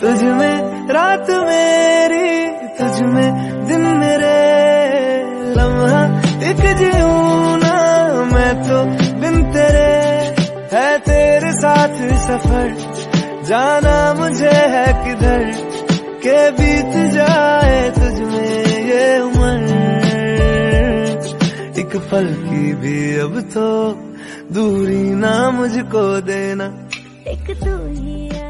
तुझ में, रात मेरी, तुझ में दिन मेरे लम्हा। एक जीऊं ना मैं तो बिन तेरे, है तेरे साथ सफ़र। जाना मुझे है किधर, के बीत जाए तुझ में ये उम्र। एक पल की भी अब तो दूरी ना मुझको देना। एक तू ही